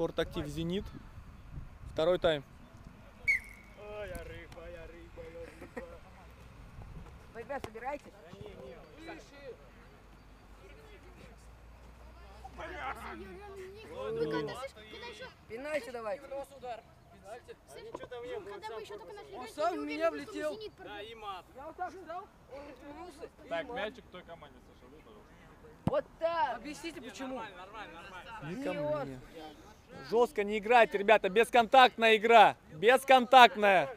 Спортактив «Зенит». Второй тайм. Ой, я рыба, я рыба, я рыба. Вы, ребят, собирайтесь? Пинайте будет когда мы еще только нашли Он сам в меня влетел. Да, и мат. Я вот так ждал. Так, мячик той команде, Саша, дай, пожалуйста. Вот так. Объясните почему. Нормально, нормально, нормально. Не ко Не мне. Жестко не играйте, ребята. Бесконтактная игра. Бесконтактная.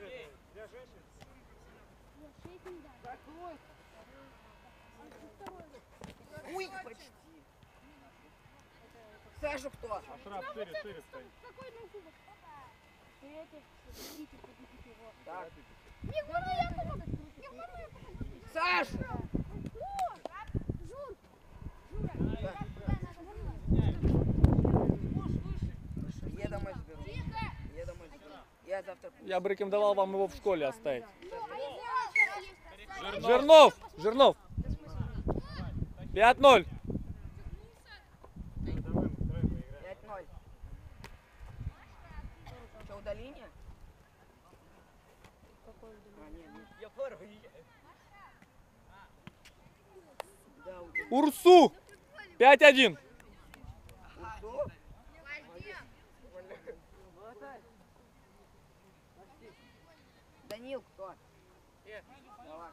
Уй, почти. Саша кто? Ашраф, шире стоит. Какой ну кубок? Третий. Так. Не буду я помогать. Не буду я помогать. Саша! Жур! Я домой заберу. Я домой заберу. Я бы рекомендовал вам его в школе оставить. Жирнов! Жирнов! 5-0. 5-0. Что, удаление? А, нет, нет. Я порву. Да, удаление. Урсу! 5-1. Данил кто? Давай.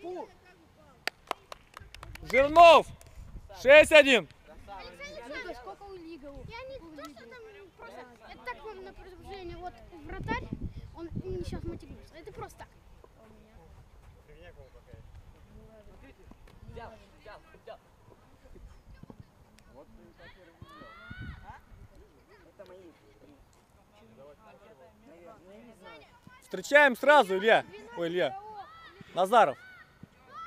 Фу, Жирнов! 6-1. Александр, сколько у Лигову? Я не то, что там просто... Это так вам на предупреждение. Вот вратарь, он сейчас мотивируется. Это просто так. Фигня Встречаем сразу, Илья. Ой, Илья. Назаров.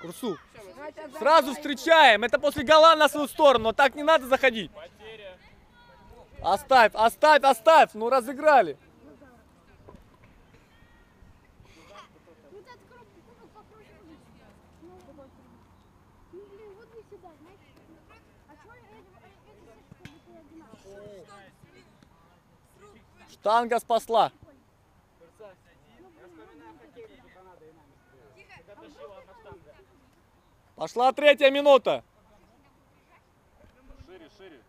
Урсу. Знаете, отзывай. Сразу встречаем. Это после гола на свою сторону. Но так не надо заходить. Оставь, оставь, оставь. Ну разыграли. Вот этот коробку кубок попроще будет. Ну, ну, блин, вот вы сюда, знаете. А чё эти, эти, эти как будто одинаковые? Штанга спасла. Пошла третья минута. Шире, шире.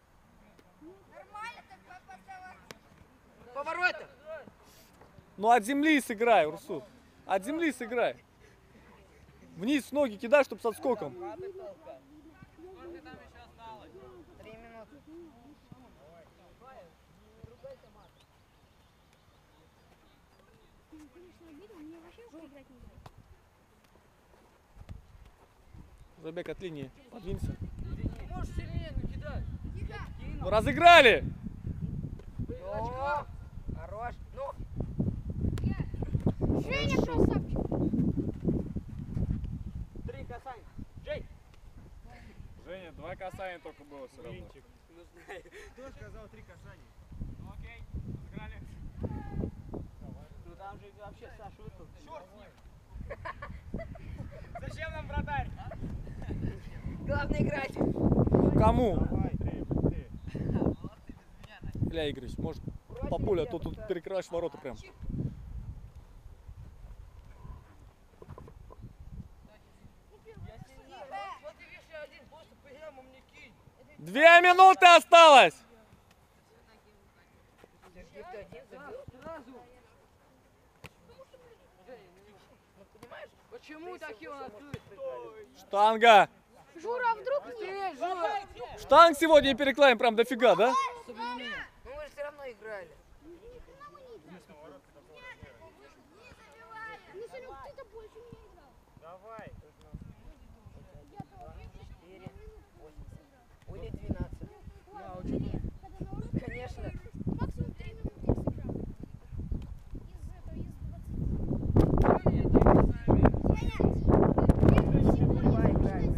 Повороты. Ну от земли сыграй, Урсу. От земли сыграй. Вниз ноги кидай, чтобы с отскоком. Три минуты. Конечно, обидно, мне вообще играть не нравится. Забег от линии. Подвинься. Можешь сильнее накидать. Ну разыграли. О, хорош. Ну, Женя красавчик. Три касания. Джей. Женя, два касания только было все равно. Ну. Кто сказал три касания? Ну окей, сыграли. Ну там же вообще Саша выпал. Черт с ним. Зачем нам вратарь? Главное играть. Кому? Давай, быстрее, быстрее. Илья Игоревич, может по полю, а то тут перекрываешь ворота прям. Две минуты осталось. Почему такие? Штанга. Жура, а вдруг нет? Жора. Штанг сегодня переклаем прям дофига, да? Ну мы же все равно играли. Санек, ты-то больше не играл. Давай. Я-то вообще Четыре, восемь, Или 12.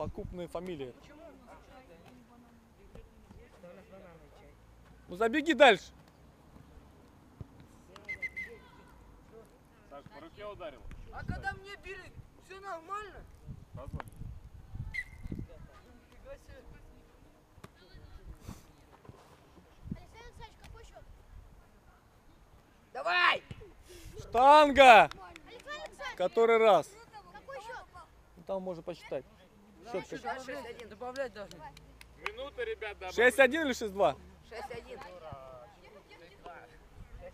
Непокупные фамилии. Чай? Ну забеги дальше. Саш, по руке ударил. А когда мне били, все нормально? Позволь. Фига себе. Александр Александрович, какой счет? Давай! Штанга. Который раз. какой счет? Ну, Там можно посчитать. Счет как? Сейчас 6-1. Добавлять должны. Минута, ребят, добавь. 6-1 или 6-2? 6-1.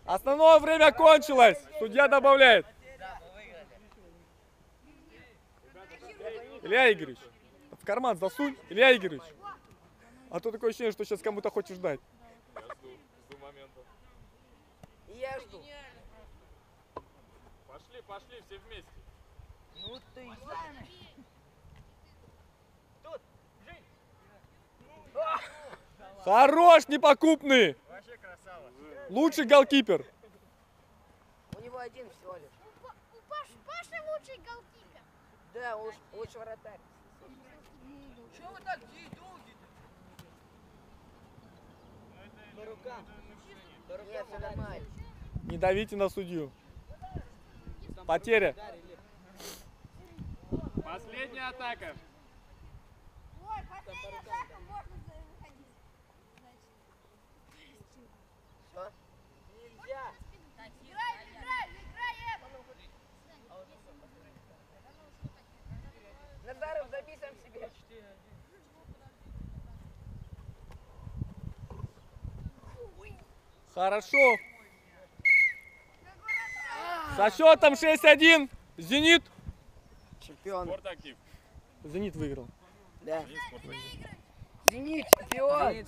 Основное время кончилось. Судья добавляет. Да, мы выиграли. Илья Игоревич, в карман засунь. Илья Игоревич. А то такое ощущение, что сейчас кому-то хочешь дать. Я жду, жду момента. Я жду. Пошли, пошли, все вместе. Ну ты. Хорош, непокупный. Вообще красава. Лучший голкипер. У него один всего лишь. У Па- у Паш- Паша лучший голкипер. Да, луч, лучший вратарь. Чего вы так долгие По рукам. Нет, все нормально. Не давите на судью. Потеря. Последняя атака. Ой, последняя атака, Хорошо. Со счетом 6-1. Зенит. Чемпион. Спорт актив. Зенит выиграл. Да. Зенит, чемпион.